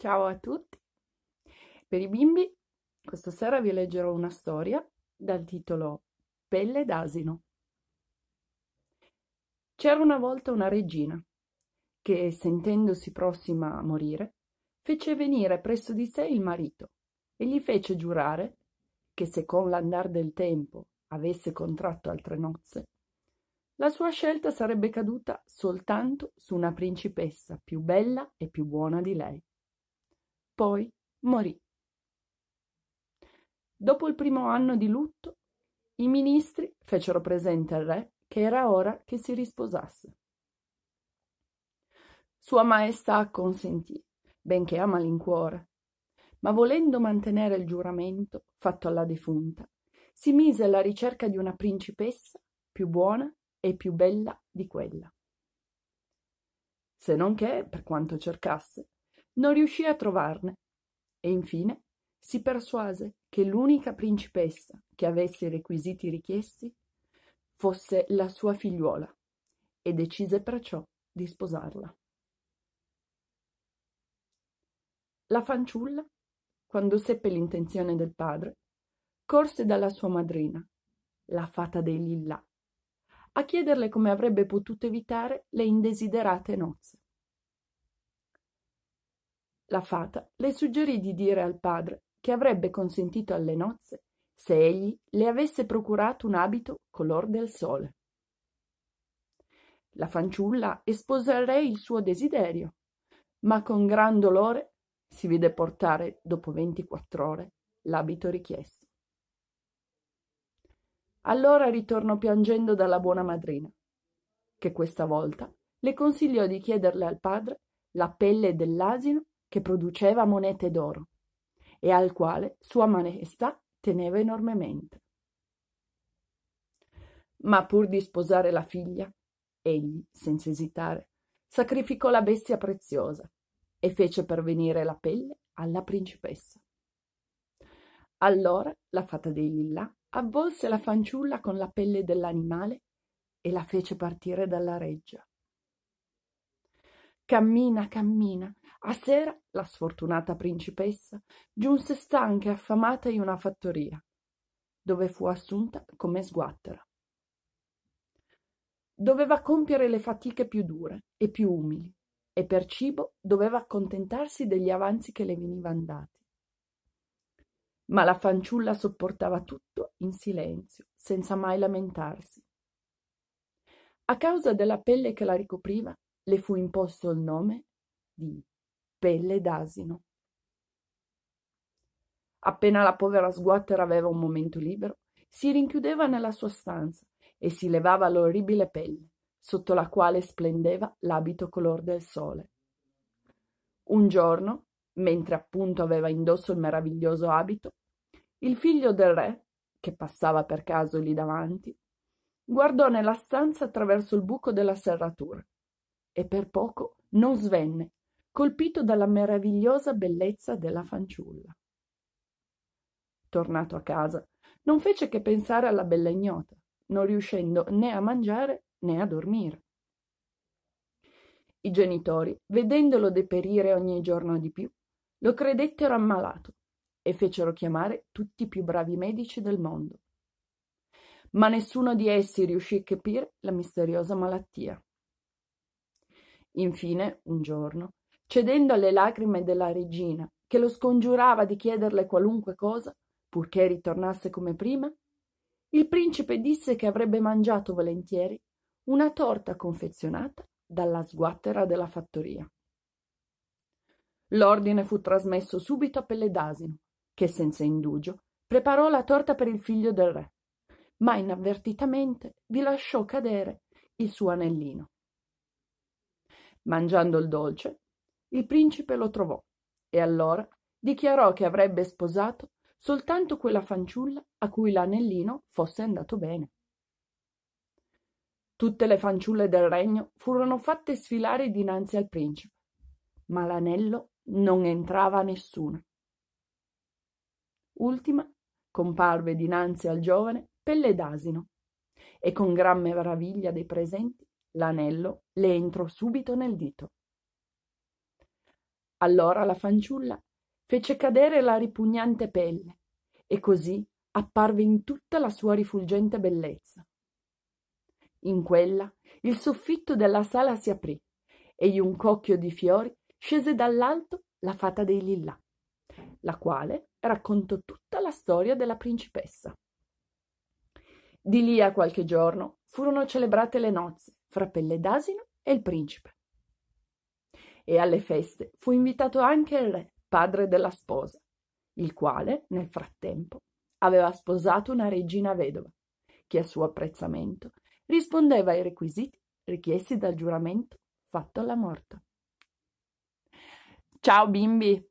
Ciao a tutti! Per i bimbi, questa sera vi leggerò una storia dal titolo Pelle d'asino. C'era una volta una regina che, sentendosi prossima a morire, fece venire presso di sé il marito e gli fece giurare che se con l'andar del tempo avesse contratto altre nozze, la sua scelta sarebbe caduta soltanto su una principessa più bella e più buona di lei poi morì. Dopo il primo anno di lutto, i ministri fecero presente al re che era ora che si risposasse. Sua Maestà acconsentì, benché a malincuore, ma volendo mantenere il giuramento fatto alla defunta, si mise alla ricerca di una principessa più buona e più bella di quella. Se non che, per quanto cercasse, non riuscì a trovarne e infine si persuase che l'unica principessa che avesse i requisiti richiesti fosse la sua figliuola e decise perciò di sposarla. La fanciulla, quando seppe l'intenzione del padre, corse dalla sua madrina, la fata dei Lillà, a chiederle come avrebbe potuto evitare le indesiderate nozze. La fata le suggerì di dire al padre che avrebbe consentito alle nozze se egli le avesse procurato un abito color del sole. La fanciulla espose re il suo desiderio, ma con gran dolore si vide portare, dopo ventiquattr'ore, l'abito richiesto. Allora ritornò piangendo dalla buona madrina, che questa volta le consigliò di chiederle al padre la pelle dell'asino che produceva monete d'oro e al quale Sua Maestà teneva enormemente. Ma pur di sposare la figlia, egli, senza esitare, sacrificò la bestia preziosa e fece pervenire la pelle alla principessa. Allora la fata dei Lillà avvolse la fanciulla con la pelle dell'animale e la fece partire dalla reggia. Cammina, cammina. A sera la sfortunata principessa giunse stanca e affamata in una fattoria, dove fu assunta come sguattera. Doveva compiere le fatiche più dure e più umili, e per cibo doveva accontentarsi degli avanzi che le venivano dati. Ma la fanciulla sopportava tutto in silenzio, senza mai lamentarsi. A causa della pelle che la ricopriva, le fu imposto il nome di pelle d'asino. Appena la povera sguattera aveva un momento libero, si rinchiudeva nella sua stanza e si levava l'orribile pelle, sotto la quale splendeva l'abito color del sole. Un giorno, mentre appunto aveva indosso il meraviglioso abito, il figlio del re, che passava per caso lì davanti, guardò nella stanza attraverso il buco della serratura e per poco non svenne, colpito dalla meravigliosa bellezza della fanciulla. Tornato a casa, non fece che pensare alla bella ignota, non riuscendo né a mangiare né a dormire. I genitori, vedendolo deperire ogni giorno di più, lo credettero ammalato e fecero chiamare tutti i più bravi medici del mondo. Ma nessuno di essi riuscì a capire la misteriosa malattia. Infine, un giorno, cedendo alle lacrime della regina, che lo scongiurava di chiederle qualunque cosa, purché ritornasse come prima, il principe disse che avrebbe mangiato volentieri una torta confezionata dalla sguattera della fattoria. L'ordine fu trasmesso subito a Pelle d'Asino, che senza indugio preparò la torta per il figlio del re, ma inavvertitamente vi lasciò cadere il suo anellino. Mangiando il dolce, il principe lo trovò e allora dichiarò che avrebbe sposato soltanto quella fanciulla a cui l'anellino fosse andato bene. Tutte le fanciulle del regno furono fatte sfilare dinanzi al principe, ma l'anello non entrava a nessuna. Ultima comparve dinanzi al giovane pelle d'asino e con gran meraviglia dei presenti l'anello le entrò subito nel dito. Allora la fanciulla fece cadere la ripugnante pelle e così apparve in tutta la sua rifulgente bellezza. In quella il soffitto della sala si aprì e in un cocchio di fiori scese dall'alto la fata dei lillà, la quale raccontò tutta la storia della principessa. Di lì a qualche giorno furono celebrate le nozze fra Pelle d'Asino e il principe. E alle feste fu invitato anche il re, padre della sposa, il quale, nel frattempo, aveva sposato una regina vedova, che a suo apprezzamento rispondeva ai requisiti richiesti dal giuramento fatto alla morta. Ciao bimbi!